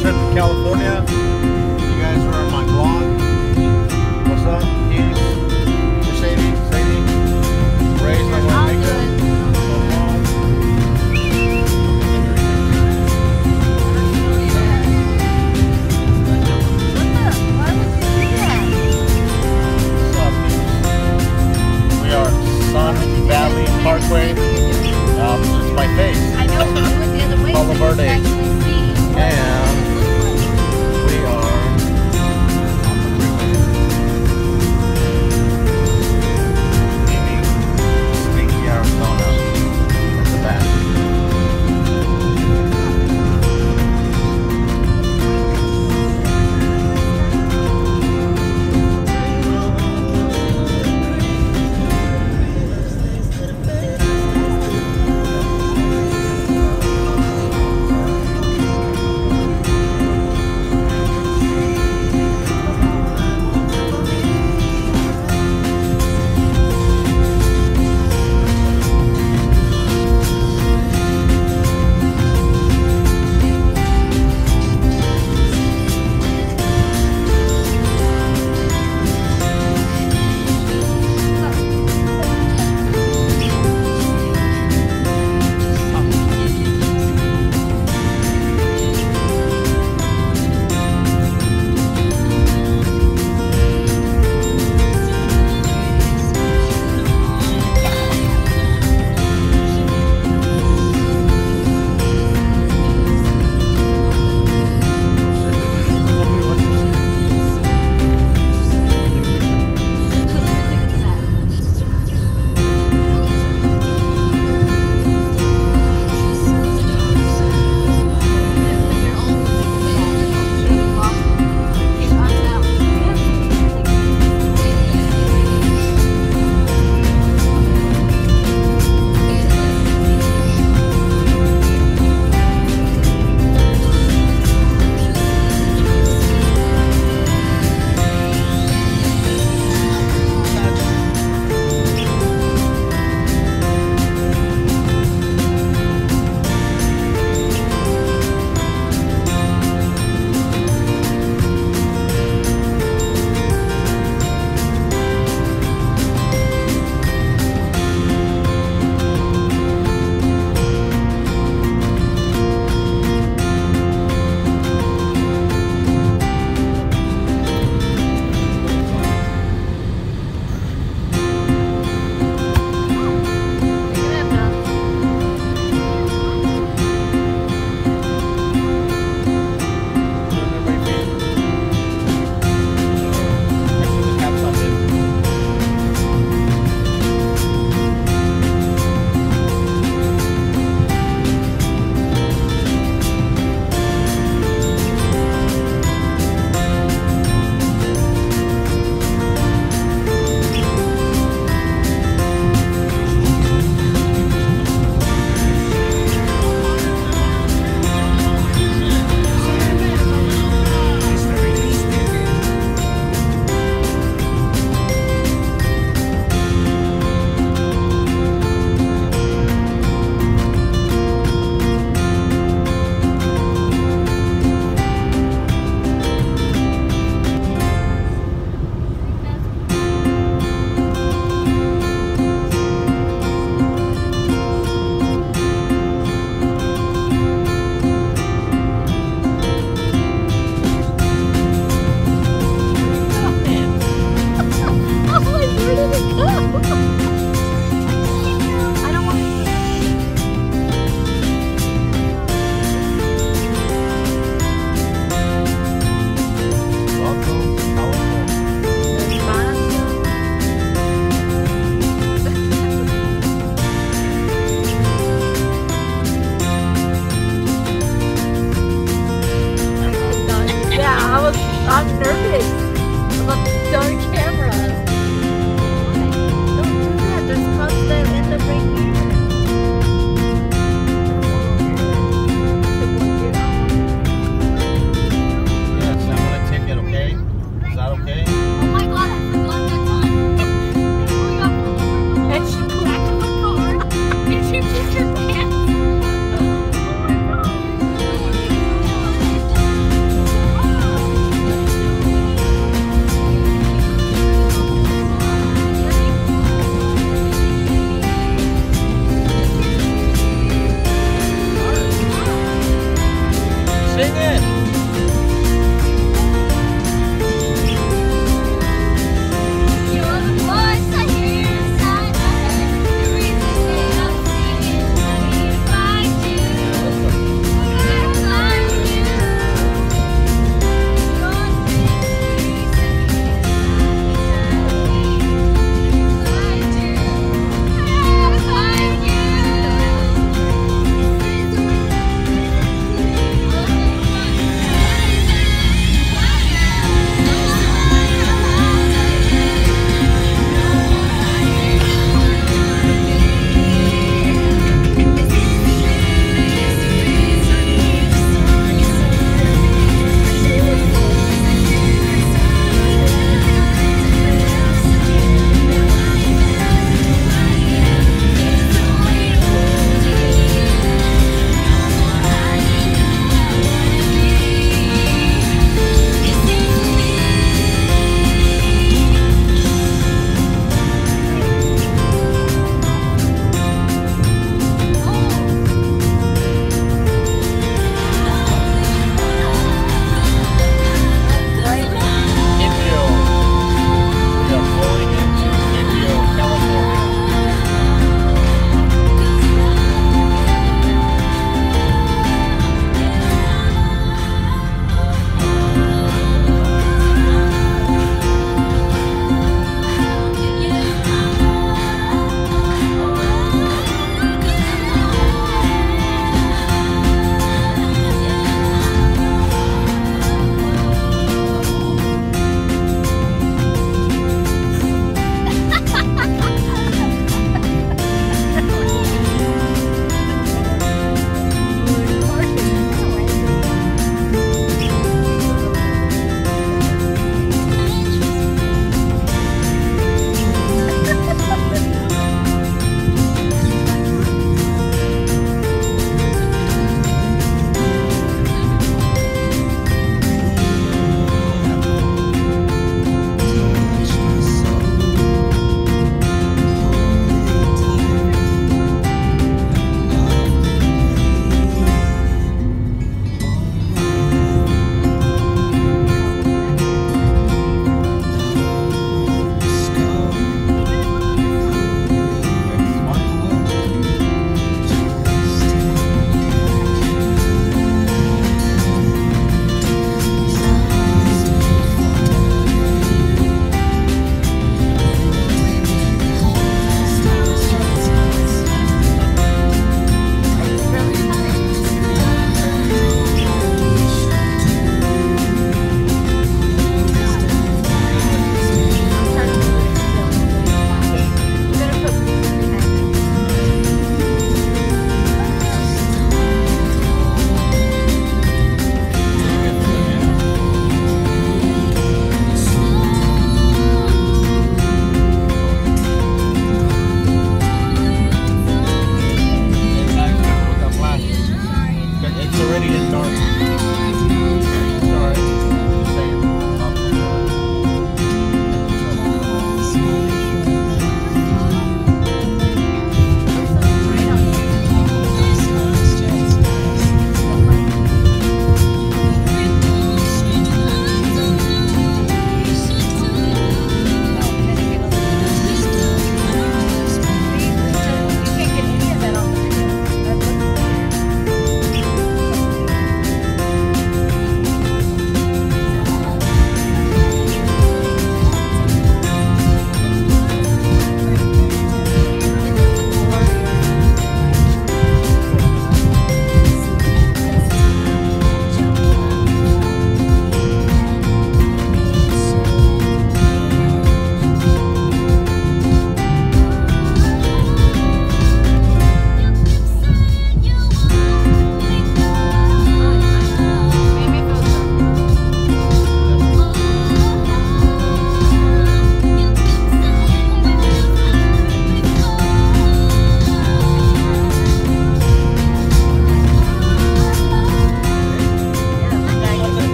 to California.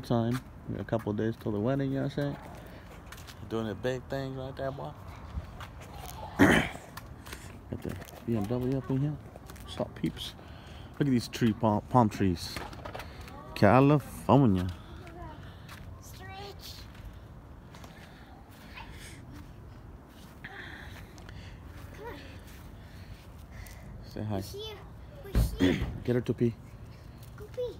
Party time. We got a couple days till the wedding, you know what I'm saying? Doing the big things right there, boy. got the BMW up in here. What's up, peeps? Look at these tree palm, palm trees. California. Stretch. Say hi. We're here. We're here. Get her to pee. Go pee.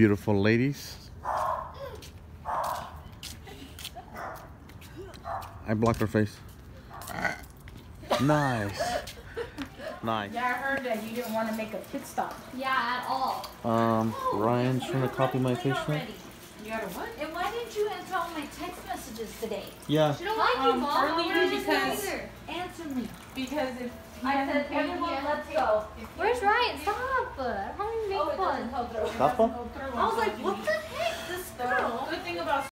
Beautiful ladies. I blocked her face. Nice. Nice. Yeah, I heard that you didn't want to make a pit stop. Yeah, at all. Um, Ryan's trying to copy my face now. You got a what? And why didn't you answer all my text messages today? Yeah. She don't like you, Um, Mom. earlier We're just because- either. Answer me. Because if he I said, everyone, let's go. Where's Ryan? Stop! I'm having big fun. Stop. I was like, what the heck? This girl. Good thing about